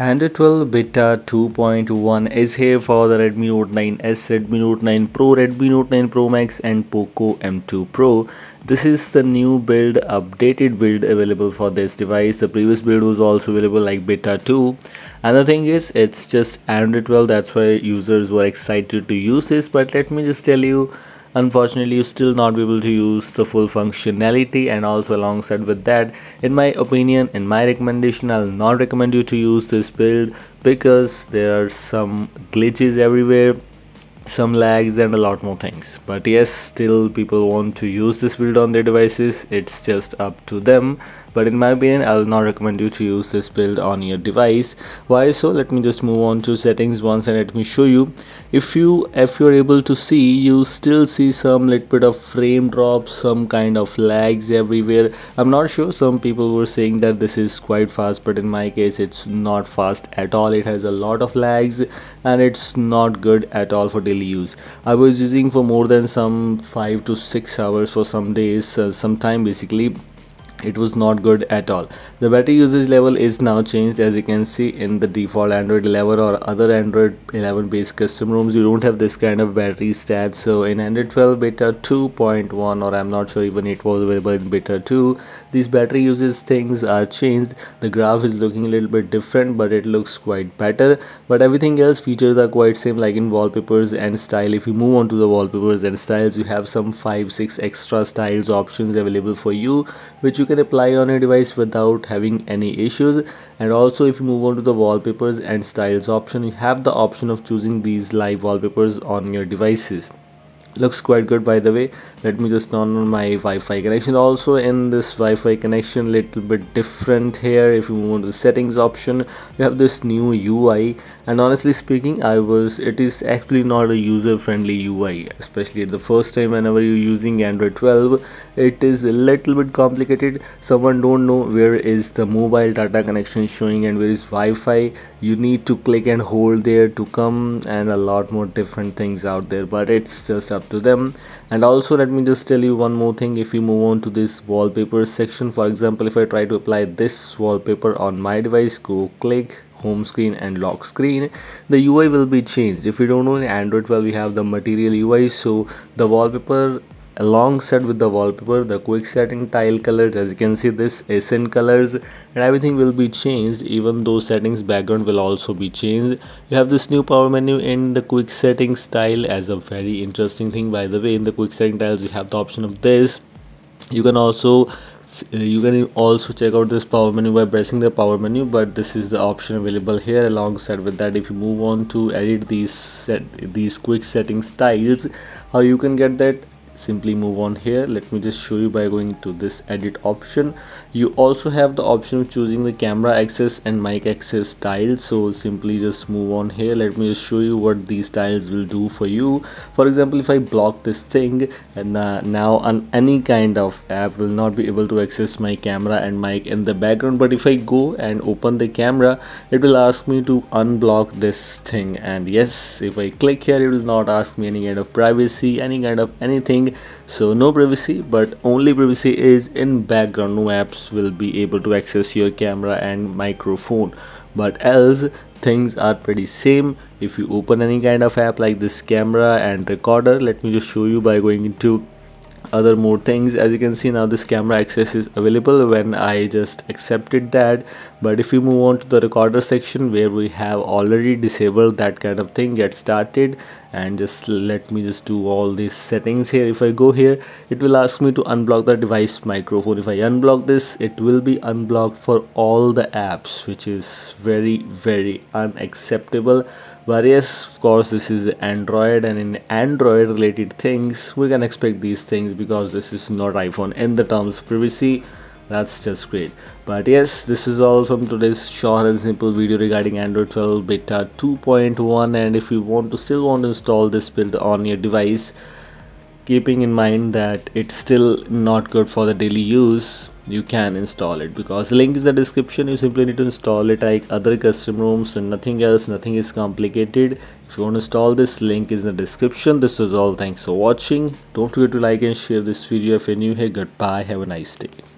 Android 12 Beta 2.1 is here for the Redmi Note 9s, Redmi Note 9 Pro, Redmi Note 9 Pro Max and Poco M2 Pro. This is the new build, updated build available for this device. The previous build was also available like Beta 2. And the thing is, it's just Android 12, that's why users were excited to use this. But let me just tell you, unfortunately you still not be able to use the full functionality and also alongside with that in my opinion in my recommendation i'll not recommend you to use this build because there are some glitches everywhere some lags and a lot more things. But yes still people want to use this build on their devices. It's just up to them but in my opinion i'll not recommend you to use this build on your device. Why so? Let me just move on to settings once and let me show you. If you if you're able to see you still see some little bit of frame drops some kind of lags everywhere. I'm not sure. Some people were saying that this is quite fast but in my case it's not fast at all. It has a lot of lags and it's not good at all for daily use. I was using for more than some five to six hours for some days uh, some time basically it was not good at all. The battery usage level is now changed as you can see in the default android 11 or other android 11 based custom ROMs you don't have this kind of battery stats. So in android 12 beta 2.1 or i'm not sure even it was available in beta 2 these battery uses things are changed. The graph is looking a little bit different but it looks quite better. But everything else features are quite same like in wallpapers and style. If you move on to the wallpapers and styles you have some five six extra styles options available for you which you can apply on your device without having any issues. And also if you move on to the wallpapers and styles option you have the option of choosing these live wallpapers on your devices looks quite good by the way. Let me just turn on my Wi-Fi connection. Also in this Wi-Fi connection little bit different here if you move to the settings option. You have this new UI and honestly speaking I was it is actually not a user-friendly UI especially at the first time whenever you're using Android 12 it is a little bit complicated. Someone don't know where is the mobile data connection showing and where is Wi-Fi. You need to click and hold there to come and a lot more different things out there but it's just up to them. And also let me just tell you one more thing. If you move on to this wallpaper section for example if I try to apply this wallpaper on my device go click home screen and lock screen the UI will be changed. If you don't know in Android 12 we have the material UI so the wallpaper alongside with the wallpaper the quick setting tile colors as you can see this accent colors and everything will be changed even those settings background will also be changed. You have this new power menu in the quick setting style as a very interesting thing. By the way in the quick setting tiles you have the option of this. You can also uh, you can also check out this power menu by pressing the power menu but this is the option available here. Alongside with that if you move on to edit these set these quick settings tiles how you can get that simply move on here. Let me just show you by going to this edit option. You also have the option of choosing the camera access and mic access styles so simply just move on here. Let me just show you what these styles will do for you. For example if i block this thing and uh, now on any kind of app will not be able to access my camera and mic in the background. But if i go and open the camera it will ask me to unblock this thing. And yes if i click here it will not ask me any kind of privacy any kind of anything so no privacy but only privacy is in background. No apps will be able to access your camera and microphone. But else things are pretty same. If you open any kind of app like this camera and recorder let me just show you by going into other more things. As you can see now this camera access is available. When I just accepted that but if you move on to the recorder section where we have already disabled that kind of thing get started and just let me just do all these settings here. If I go here it will ask me to unblock the device microphone. If I unblock this it will be unblocked for all the apps which is very very unacceptable. But yes of course this is android and in android related things we can expect these things because this is not iphone in the terms of privacy that's just great. But yes this is all from today's short and simple video regarding android 12 beta 2.1 and if you want to still want to install this build on your device keeping in mind that it's still not good for the daily use you can install it. Because the link is the description. You simply need to install it like other custom ROMs and nothing else. Nothing is complicated. If you want to install this link is in the description. This was all. Thanks for watching. Don't forget to like and share this video. If you're new here goodbye. Have a nice day